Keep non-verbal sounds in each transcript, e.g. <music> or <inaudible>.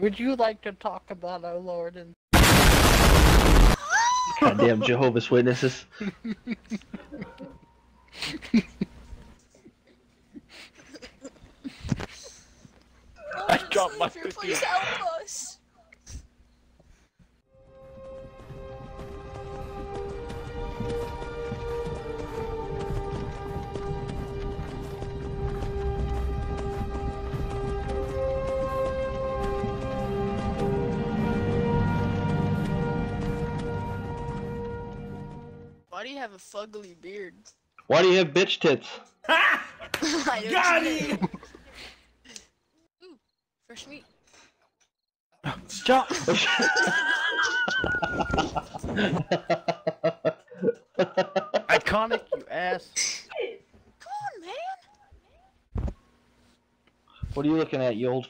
Would you like to talk about our Lord and <laughs> Goddamn Jehovah's Witnesses. I dropped my 50. Have a fugly beard? Why do you have bitch tits? <laughs> I Got know. him! Ooh, fresh meat. Jump? Ikonic, you ass. Come on, man. what are you looking at, you old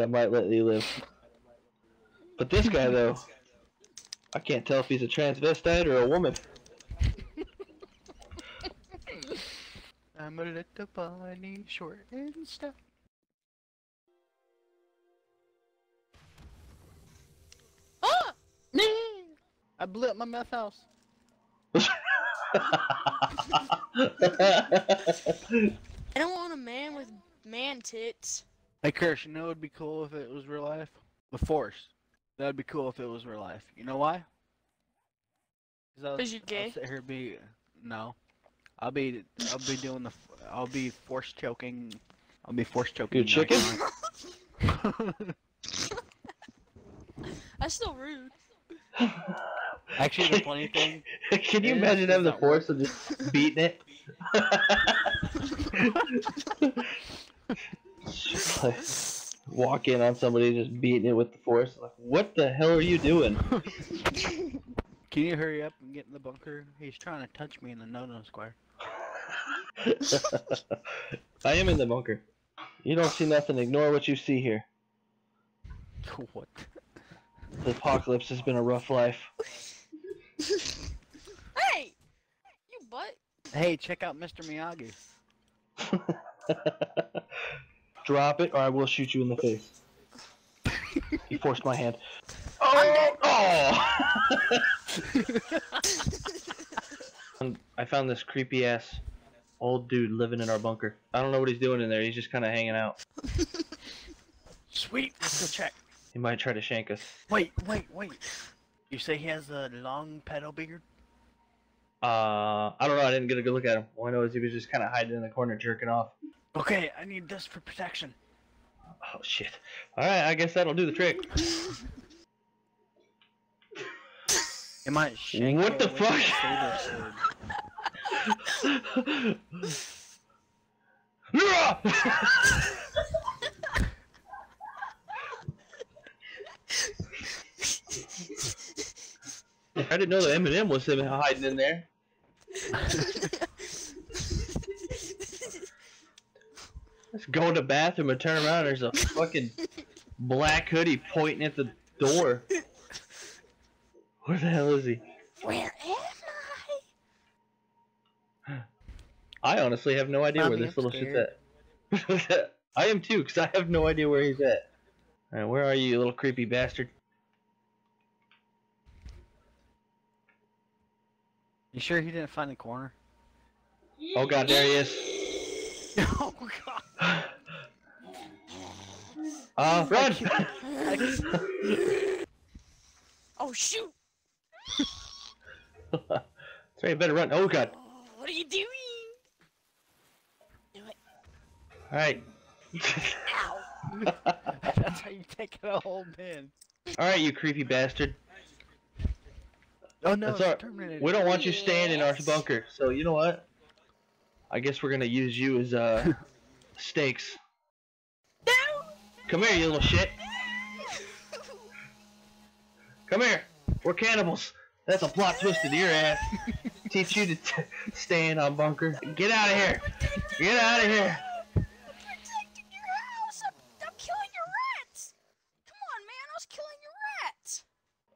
I might let you live. But this guy, though, I can't tell if he's a transvestite or a woman. <laughs> I'm a little bunny, short and stuff. ah! I blew up my meth house. <laughs> I don't want a man with man tits. Hey, Kirsch, you know it'd be cool if it was real life? The Force. That'd be cool if it was real life. You know why? I'll, 'Cause you're I'll gay? sit here and be no. I'll be I'll be doing the I'll be force choking. I'll be force choking. Your chicken? Ikonic. <laughs> That's so rude. <laughs> Actually, the funny thing. <laughs> Can you imagine does having the force of just beating it? Just <laughs> like, walk in on somebody just beating it with the force. Like, what the hell are you doing? <laughs> Can you hurry up and get in the bunker? He's trying to touch me in the no-no square. <laughs> I am in the bunker. You don't see nothing. Ignore what you see here. what? The apocalypse has been a rough life. Hey! You butt. Hey, check out Mr. Miyagi. Drop it, or I will shoot you in the face. <laughs> he forced my hand. Oh! oh! <laughs> I found this creepy ass old dude living in our bunker. I don't know what he's doing in there. He's just kind of hanging out. <laughs> Sweet. Let's go check. He might try to shank us. Wait, wait, wait. You say he has a long pedo beard? Uh, I don't know. I didn't get a good look at him. All I know is he was just kind of hiding in the corner, jerking off. Okay, I need this for protection. Oh shit! All right, I guess that'll do the trick. It might shank What the fuck? a. <laughs> <laughs> I didn't know that Eminem was him hiding in there. <laughs> Let's <laughs> go in the bathroom and turn around. There's a fucking black hoodie pointing at the door. Where the hell is he? Where am I? I honestly have no idea where this I'm little shit's at. <laughs> I am too, because I have no idea where he's at. Alright, where are you, you little creepy bastard? You sure he didn't find the corner? Oh god, there he is. <laughs> oh god. Uh, run! Oh shoot! <laughs> Sorry, you better run. Oh god. What are you doing? Do it. Alright. Ow! <laughs> That's how you take it a whole man. Alright, you creepy bastard. Oh no, That's it's all right. We don't want you staying in our bunker, so you know what? I guess we're gonna use you as, uh, <laughs> stakes. No! Come here, you little shit. Come here. We're cannibals. That's a plot twist into your ass. Teach you to t- stay in bunker. Get out of here. Get out of here. I'm protecting your house! I'm, I'm killing your rats! Come on, man, I was killing your rats!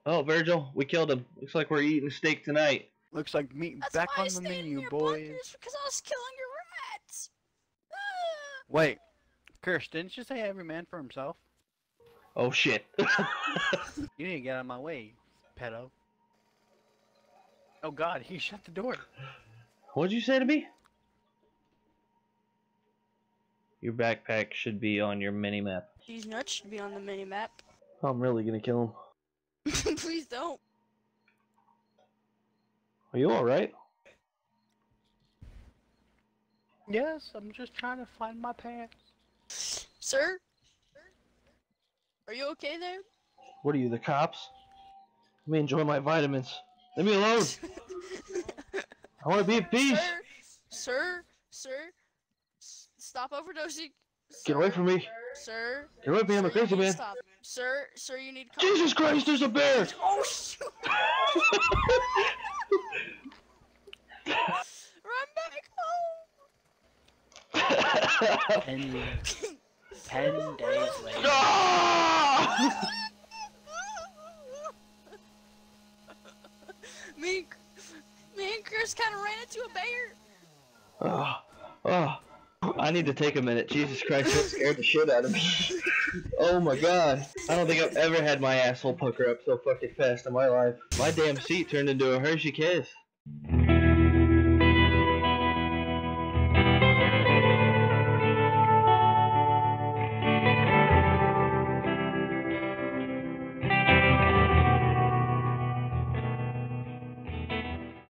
Oh, Virgil, we killed him. Looks like we're eating steak tonight. Looks like meat That's back why I on the stayed in menu, your boys. Because I was killing your rats. <laughs> Wait, Kirst, didn't you say every man for himself? Oh shit. <laughs> You need to get out of my way, pedo. Oh god, he <laughs> shut the door. What'd you say to me? Your backpack should be on your mini map. These nuts should be on the mini map. I'm really gonna kill him. Please don't. Are you alright? Yes, I'm just trying to find my pants. Sir? Are you okay there? What are you, the cops? Let me enjoy my vitamins. Leave me alone. <laughs> I want to be at peace. Sir? Sir? Sir? S- stop overdosing. Get away from me. Sir? Get away from me. I'm a you crazy man. Stop. Sir? Sir, you need to Jesus Christ, there's a bear! Oh, shoot! <laughs> <laughs> Run back home! Ten, ten days later. Ah! me, and- me and Chris kind of ran into a bear. Oh, oh. I need to take a minute. Jesus Christ, that scared the shit out of me. oh my god. I don't think I've ever had my asshole pucker up so fucking fast in my life. My damn seat turned into a Hershey kiss.